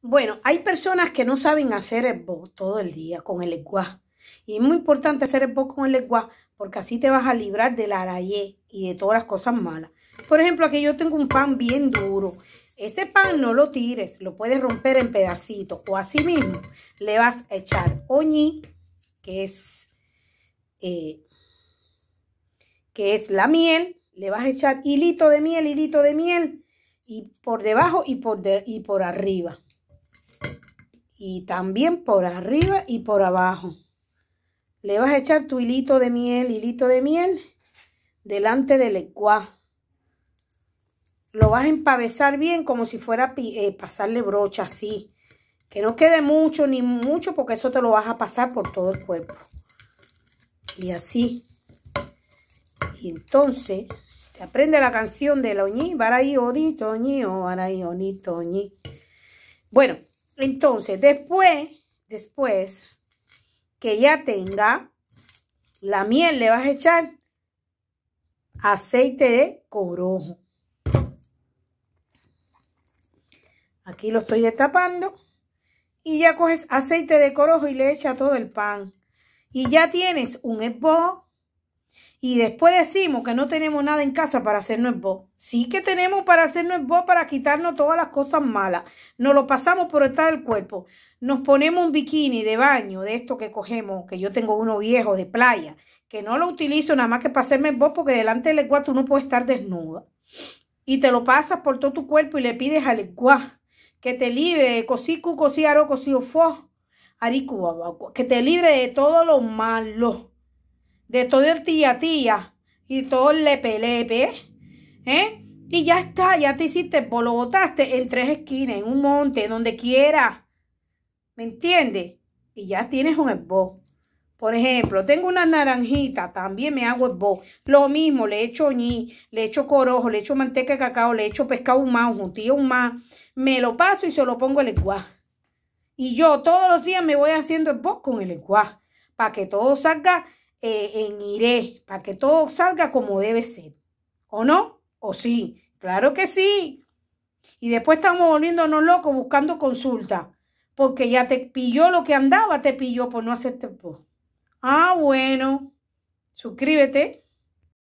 Bueno, hay personas que no saben hacer el bo todo el día con el lenguaje. Y es muy importante hacer el bo con el lenguaje porque así te vas a librar del arayé y de todas las cosas malas. Por ejemplo, aquí yo tengo un pan bien duro. Ese pan no lo tires, lo puedes romper en pedacitos. O así mismo le vas a echar oñi, que es, eh, que es la miel. Le vas a echar hilito de miel, hilito de miel. Y por debajo y por, y por arriba. Y también por arriba y por abajo. Le vas a echar tu hilito de miel, hilito de miel, delante del lenguaje. Lo vas a empavesar bien como si fuera eh, pasarle brocha así. Que no quede mucho ni mucho porque eso te lo vas a pasar por todo el cuerpo. Y así. Y entonces te aprende la canción de Oñi, Baraí, Oni, Toñi, o Baraí, Oni, Toñi. Bueno, entonces después, después que ya tenga la miel, le vas a echar aceite de corojo. Aquí lo estoy destapando. Y ya coges aceite de corojo y le echas todo el pan. Y ya tienes un esbo. Y después decimos que no tenemos nada en casa para hacernos esbo. Sí que tenemos para hacernos esbo para quitarnos todas las cosas malas. Nos lo pasamos por estar del cuerpo. Nos ponemos un bikini de baño, de esto que cogemos, que yo tengo uno viejo de playa, que no lo utilizo nada más que para hacerme esbo porque delante del lenguaje tú no puedes estar desnuda. Y te lo pasas por todo tu cuerpo y le pides al lenguaje que te libre de cosico, cosiaro, cosío, fo, aricu, que te libre de todo lo malo, de todo el tía tía y todo el lepe lepe, ¿eh? Y ya está, ya te hiciste, lo botaste en tres esquinas, en un monte, donde quiera, ¿me entiendes? Y ya tienes un esbo. Por ejemplo, tengo una naranjita, también me hago esbo. Lo mismo, le echo ñi, le echo corojo, le echo manteca de cacao, le echo pescado humado, un tío más me lo paso y se lo pongo el lenguaje. Y yo todos los días me voy haciendo post con el lenguaje, para que todo salga eh, en iré, para que todo salga como debe ser. ¿O no? ¿O sí? Claro que sí. Y después estamos volviéndonos locos buscando consulta, porque ya te pilló lo que andaba, te pilló por no hacerte. Ah, bueno. Suscríbete.